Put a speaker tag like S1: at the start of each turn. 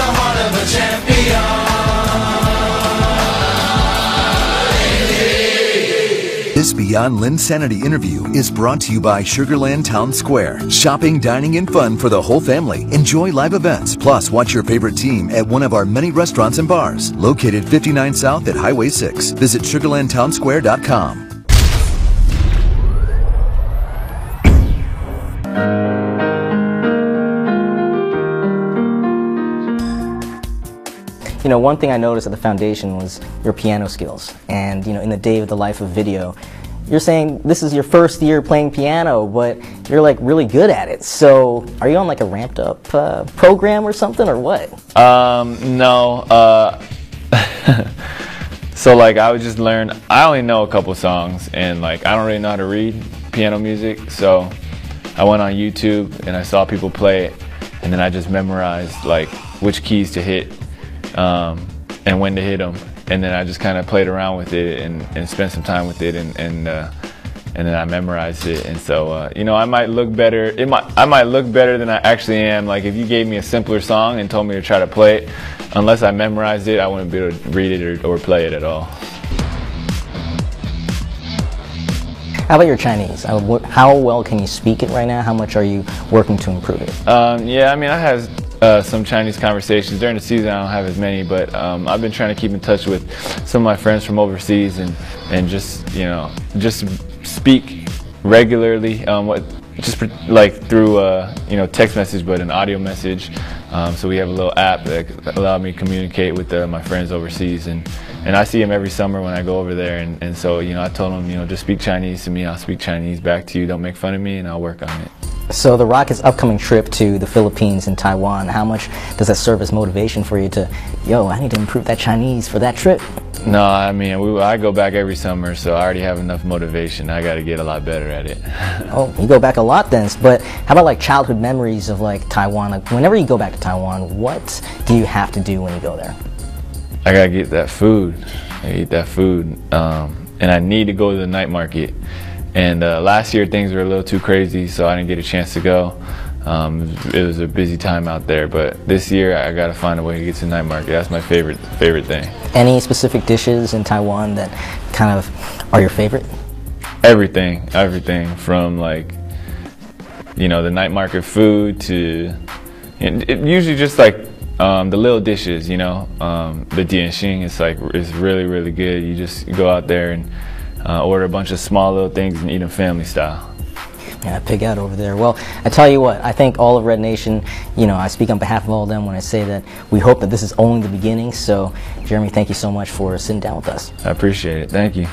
S1: the heart of a champion.
S2: This Beyond Linsanity interview is brought to you by Sugar Land Town Square. Shopping, dining, and fun for the whole family. Enjoy live events, plus watch your favorite team at one of our many restaurants and bars. Located 59 South at Highway 6. Visit SugarlandTownSquare.com.
S3: You know, one thing I noticed at the foundation was your piano skills. And, you know, in the day of the life of video, you're saying this is your first year playing piano, but you're like really good at it. So, are you on like a ramped up uh, program or something, or what?
S4: Um, no. Uh, so like I would just learn. I only know a couple songs, and like I don't really know how to read piano music. So I went on YouTube and I saw people play it, and then I just memorized like which keys to hit um, and when to hit them. And then I just kind of played around with it and, and spent some time with it, and and, uh, and then I memorized it. And so uh, you know, I might look better. It might I might look better than I actually am. Like if you gave me a simpler song and told me to try to play it, unless I memorized it, I wouldn't be able to read it or, or play it at all.
S3: How about your Chinese? How well can you speak it right now? How much are you working to improve it?
S4: Um, yeah, I mean, I have uh, some Chinese conversations during the season. I don't have as many, but um, I've been trying to keep in touch with some of my friends from overseas and and just you know just speak regularly. Um, what just like through uh, you know text message, but an audio message. Um, so we have a little app that allowed me to communicate with uh, my friends overseas, and and I see them every summer when I go over there. And, and so you know I told them you know just speak Chinese to me. I'll speak Chinese back to you. Don't make fun of me, and I'll work on it.
S3: So the Rockets' upcoming trip to the Philippines and Taiwan, how much does that serve as motivation for you to, yo, I need to improve that Chinese for that trip?
S4: No, I mean, we, I go back every summer, so I already have enough motivation. I got to get a lot better at it.
S3: Oh, you go back a lot then. But how about like childhood memories of like Taiwan? Like whenever you go back to Taiwan, what do you have to do when you go there?
S4: I got to get that food. I eat that food. Um, and I need to go to the night market. And uh, last year things were a little too crazy, so I didn't get a chance to go. Um, it was a busy time out there, but this year I got to find a way to get to the night market. That's my favorite favorite thing.
S3: Any specific dishes in Taiwan that kind of are your favorite?
S4: everything everything from like you know the night market food to and it, usually just like um, the little dishes you know um, the dianxin is like is really really good you just go out there and uh, order a bunch of small little things and eat them family style
S3: Yeah, pig out over there. Well, I tell you what, I think all of Red Nation, you know, I speak on behalf of all of them when I say that we hope that this is only the beginning. So, Jeremy, thank you so much for sitting down with us.
S4: i appreciate it thank you